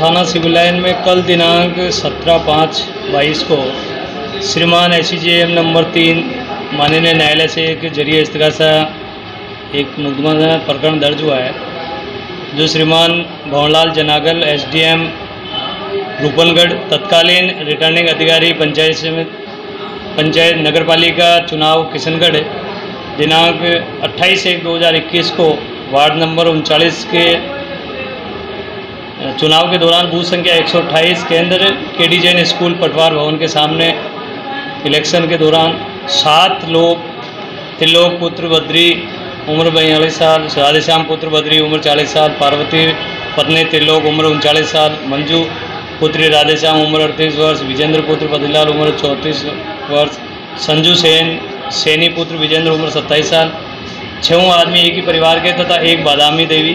थाना civil line में कल दिनांक सत्रह पाँच बाईस को श्रीमान एस नंबर तीन माननीय न्यायालय से एक ज़रिए इस्तगासा एक मुकदमा प्रकरण दर्ज हुआ है। जो श्रीमान भवनलाल जनागल, एसडीएम रूपनगढ़, तत्कालीन रिटर्निंग अधिकारी, पंचायत समिति, पंचायत नगर पालिका चुनाव किशनगढ़, दिनांक 28 एक 2021 को वार्ड नंबर उनचालीस के चुनाव के दौरान बूथ संख्या 128 केंद्र के डी जैन स्कूल, पटवार भवन के सामने इलेक्शन के दौरान सात लोग त्रिलोक पुत्र बद्री उम्र बयालीस साल राधेश्याम पुत्र बद्री, उम्र 40 साल, पार्वती पत्नी त्रिलोक, उम्र उनचालीस साल, मंजू पुत्री राधेश्याम, उम्र अड़तीस वर्ष, विजेंद्र पुत्र बद्रीलाल उम्र चौंतीस वर्ष, संजू सेन, सैनी पुत्र विजेंद्र, उम्र सत्ताईस साल छः आदमी एक ही परिवार के तथा एक बादामी देवी,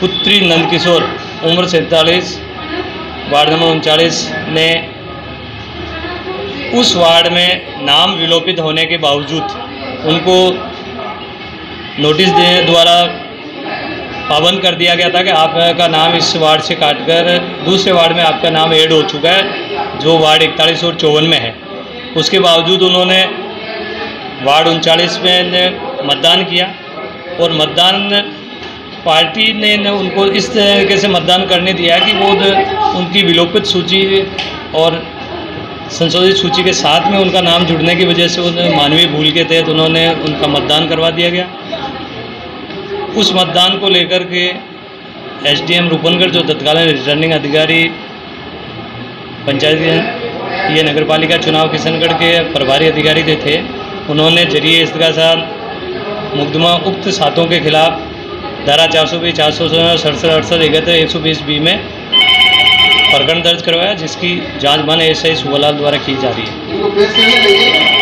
पुत्री नंदकिशोर, उम्र सैंतालीस, वार्ड नंबर उनचालीस ने उस वार्ड में नाम विलोपित होने के बावजूद उनको नोटिस देने द्वारा पाबंद कर दिया गया था कि आपका नाम इस वार्ड से काटकर दूसरे वार्ड में आपका नाम ऐड हो चुका है, जो वार्ड इकतालीस और चौवन में है। उसके बावजूद उन्होंने वार्ड उनचालीस में मतदान किया और मतदान पार्टी ने उनको इस तरीके से मतदान करने दिया कि वो उनकी विलोपित सूची और संशोधित सूची के साथ में उनका नाम जुड़ने की वजह से उन्हें मानवीय भूल के तहत उन्होंने उनका मतदान करवा दिया गया। उस मतदान को लेकर के एसडीएम रूपनगढ़, जो तत्कालीन रिटर्निंग अधिकारी, पंचायत ये नगर पालिका चुनाव किशनगढ़ के प्रभारी अधिकारी थे थे, उन्होंने ज़रिए इसका मुकदमा उक्त सातों के खिलाफ धारा चार सौ बीस, चार सौ सड़सठ, अड़सठ, इकहत्तर, एक सौ बीस बी में प्रकरण दर्ज करवाया, जिसकी जाँच मान एस आई सुबलाल द्वारा की जा रही है।